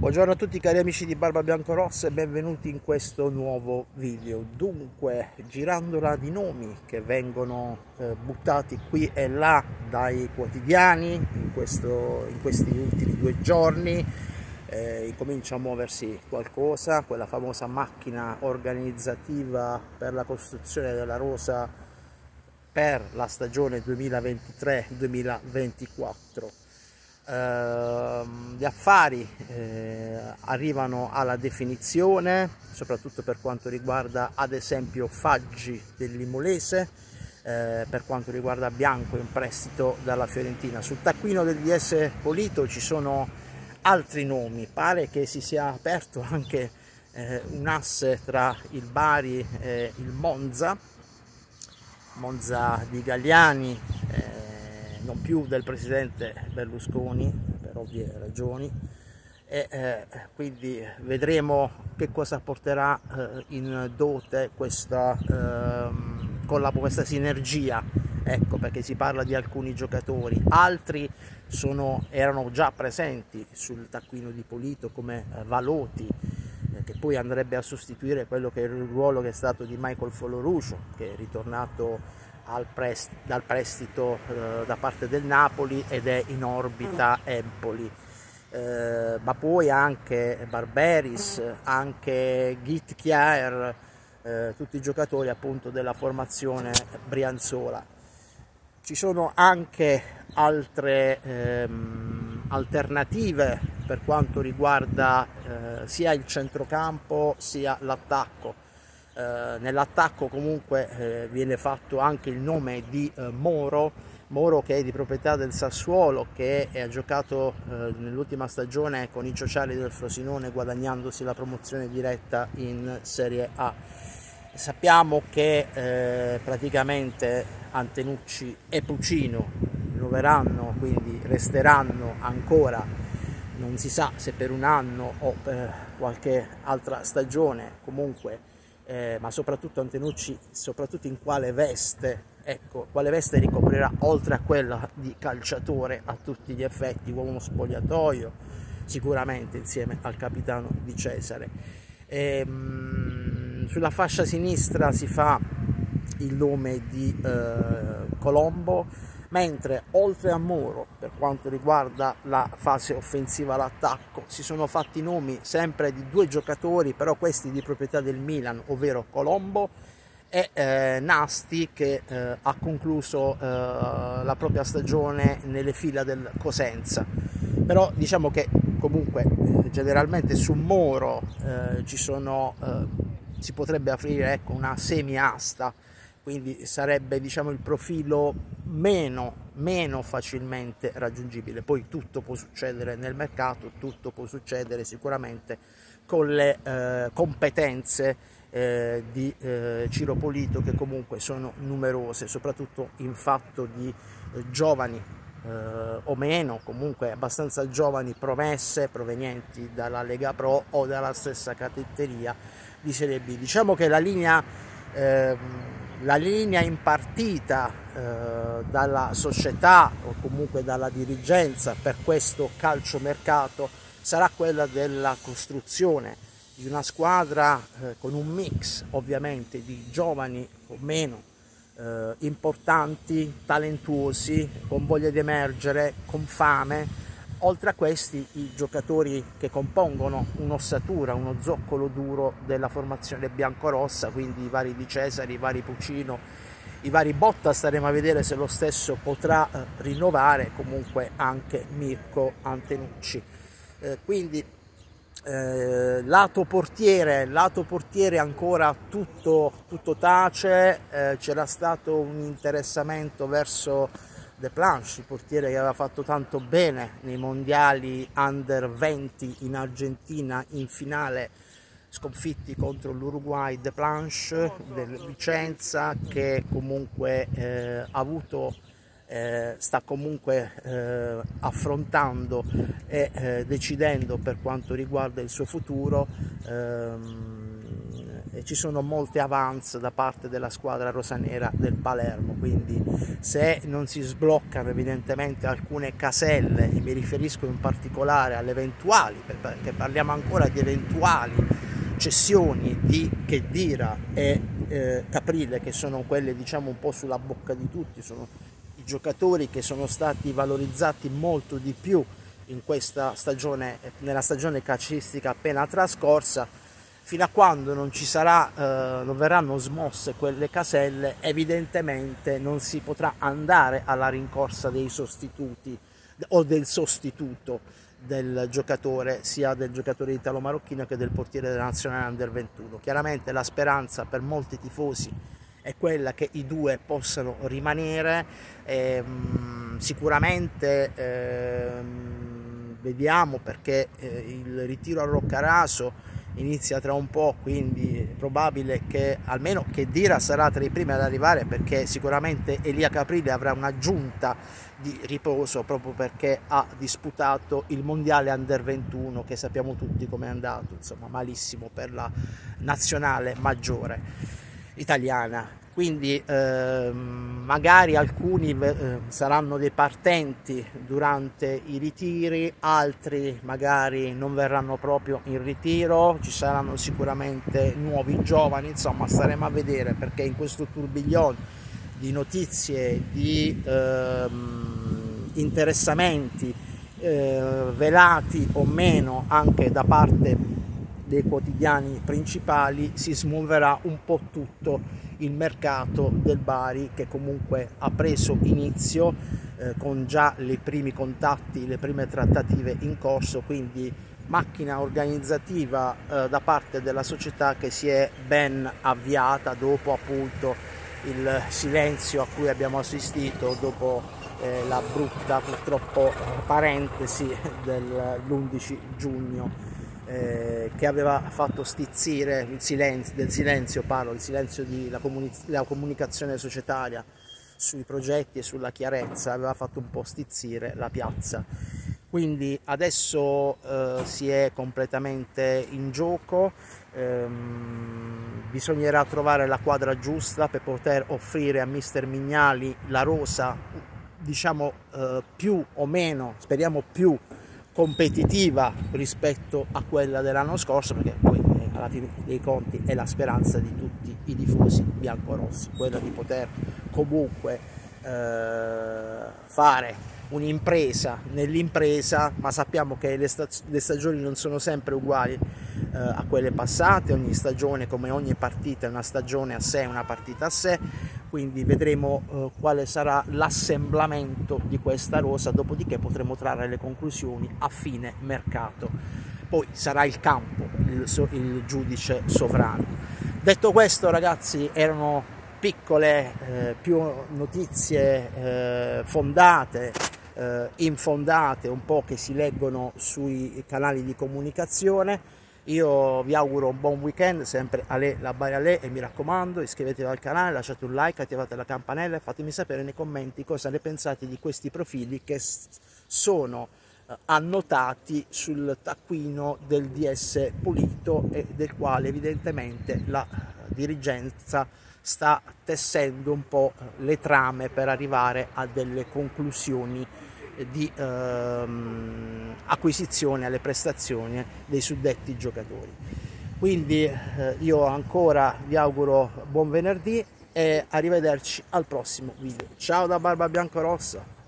Buongiorno a tutti cari amici di Barba Biancorossa e benvenuti in questo nuovo video. Dunque, girandola di nomi che vengono eh, buttati qui e là dai quotidiani in, questo, in questi ultimi due giorni, eh, incomincia a muoversi qualcosa, quella famosa macchina organizzativa per la costruzione della rosa per la stagione 2023-2024 eh, gli affari eh, arrivano alla definizione, soprattutto per quanto riguarda ad esempio Faggi dell'Imolese, eh, per quanto riguarda Bianco in prestito dalla Fiorentina. Sul taccuino del DS Polito ci sono altri nomi, pare che si sia aperto anche eh, un asse tra il Bari e il Monza, Monza di Galliani, eh, non più del presidente Berlusconi per ovvie ragioni e eh, quindi vedremo che cosa porterà eh, in dote questa, eh, questa sinergia ecco perché si parla di alcuni giocatori. Altri sono, erano già presenti sul taccuino di Polito come eh, Valoti eh, che poi andrebbe a sostituire quello che è il ruolo che è stato di Michael Folorucio che è ritornato prest dal prestito eh, da parte del Napoli ed è in orbita Empoli. Eh, ma poi anche Barberis, anche Git eh, tutti i giocatori appunto della formazione Brianzola. Ci sono anche altre ehm, alternative per quanto riguarda eh, sia il centrocampo sia l'attacco eh, nell'attacco comunque eh, viene fatto anche il nome di eh, Moro, Moro che è di proprietà del Sassuolo, che ha giocato eh, nell'ultima stagione con i Ciociali del Frosinone guadagnandosi la promozione diretta in Serie A. Sappiamo che eh, praticamente Antenucci e Pucino innoveranno, quindi resteranno ancora, non si sa se per un anno o per qualche altra stagione, comunque eh, ma soprattutto Antenucci, soprattutto in quale veste, ecco, quale veste ricoprirà oltre a quella di calciatore a tutti gli effetti, uomo spogliatoio, sicuramente insieme al capitano di Cesare. E, ehm, mh, sulla fascia sinistra si fa il nome di eh, Colombo, mentre oltre a Moro per quanto riguarda la fase offensiva all'attacco si sono fatti nomi sempre di due giocatori però questi di proprietà del Milan ovvero Colombo e eh, Nasti che eh, ha concluso eh, la propria stagione nelle fila del Cosenza. Però diciamo che comunque eh, generalmente su Moro eh, ci sono eh, si potrebbe aprire ecco, una semi asta quindi sarebbe diciamo, il profilo meno, meno facilmente raggiungibile. Poi tutto può succedere nel mercato, tutto può succedere sicuramente con le eh, competenze eh, di eh, Ciro Polito che comunque sono numerose, soprattutto in fatto di eh, giovani eh, o meno, comunque abbastanza giovani promesse provenienti dalla Lega Pro o dalla stessa catetteria di Serie B. Diciamo che la linea ehm, la linea impartita eh, dalla società o comunque dalla dirigenza per questo calciomercato sarà quella della costruzione di una squadra eh, con un mix ovviamente di giovani o meno eh, importanti, talentuosi, con voglia di emergere, con fame, Oltre a questi i giocatori che compongono un'ossatura, uno zoccolo duro della formazione biancorossa, quindi i vari Di Cesari, i vari Puccino, i vari Botta, staremo a vedere se lo stesso potrà eh, rinnovare, comunque anche Mirko Antenucci. Eh, quindi eh, lato portiere, lato portiere ancora tutto, tutto tace, eh, c'era stato un interessamento verso De Planche, portiere che aveva fatto tanto bene nei mondiali under 20 in Argentina in finale sconfitti contro l'Uruguay. De Planche del Vicenza che comunque eh, ha avuto eh, sta comunque eh, affrontando e eh, decidendo per quanto riguarda il suo futuro ehm, ci sono molte avance da parte della squadra rosanera del Palermo, quindi se non si sbloccano evidentemente alcune caselle, e mi riferisco in particolare alle eventuali, perché parliamo ancora di eventuali cessioni di Chedira e eh, Caprile, che sono quelle diciamo un po' sulla bocca di tutti, sono i giocatori che sono stati valorizzati molto di più in questa stagione, nella stagione calcistica appena trascorsa, fino a quando non ci sarà, eh, non verranno smosse quelle caselle, evidentemente non si potrà andare alla rincorsa dei sostituti o del sostituto del giocatore, sia del giocatore italo-marocchino che del portiere della nazionale under 21. Chiaramente la speranza per molti tifosi è quella che i due possano rimanere, ehm, sicuramente ehm, vediamo perché eh, il ritiro a Roccaraso inizia tra un po', quindi è probabile che almeno Dira sarà tra i primi ad arrivare perché sicuramente Elia Caprile avrà un'aggiunta di riposo proprio perché ha disputato il mondiale under 21 che sappiamo tutti come è andato, insomma malissimo per la nazionale maggiore italiana quindi eh, magari alcuni eh, saranno dei partenti durante i ritiri, altri magari non verranno proprio in ritiro, ci saranno sicuramente nuovi giovani, insomma staremo a vedere perché in questo tourbillon di notizie, di eh, interessamenti velati o meno anche da parte dei quotidiani principali si smuoverà un po' tutto il mercato del Bari che comunque ha preso inizio eh, con già i primi contatti, le prime trattative in corso, quindi macchina organizzativa eh, da parte della società che si è ben avviata dopo appunto il silenzio a cui abbiamo assistito dopo eh, la brutta purtroppo parentesi dell'11 giugno eh, che aveva fatto stizzire il silenzio, del silenzio parlo, il silenzio della comuni- comunicazione societaria sui progetti e sulla chiarezza, aveva fatto un po' stizzire la piazza. Quindi adesso eh, si è completamente in gioco, ehm, bisognerà trovare la quadra giusta per poter offrire a mister Mignali la rosa, diciamo eh, più o meno, speriamo più competitiva rispetto a quella dell'anno scorso perché poi eh, alla fine dei conti è la speranza di tutti i tifosi biancorossi quella di poter comunque eh, fare un'impresa nell'impresa ma sappiamo che le, staz- le stagioni non sono sempre uguali eh, a quelle passate ogni stagione come ogni partita è una stagione a sé una partita a sé quindi vedremo eh, quale sarà l'assemblamento di questa rosa, dopodiché potremo trarre le conclusioni a fine mercato. Poi sarà il campo il, il giudice sovrano. Detto questo ragazzi erano piccole eh, più notizie eh, fondate, eh, infondate, un po' che si leggono sui canali di comunicazione io vi auguro un buon weekend, sempre a lei, la a lei e mi raccomando iscrivetevi al canale, lasciate un like, attivate la campanella e fatemi sapere nei commenti cosa ne pensate di questi profili che sono eh, annotati sul taccuino del DS pulito e del quale evidentemente la dirigenza sta tessendo un po' le trame per arrivare a delle conclusioni di ehm, acquisizione alle prestazioni dei suddetti giocatori. Quindi eh, io ancora vi auguro buon venerdì e arrivederci al prossimo video. Ciao da Barba Biancorossa!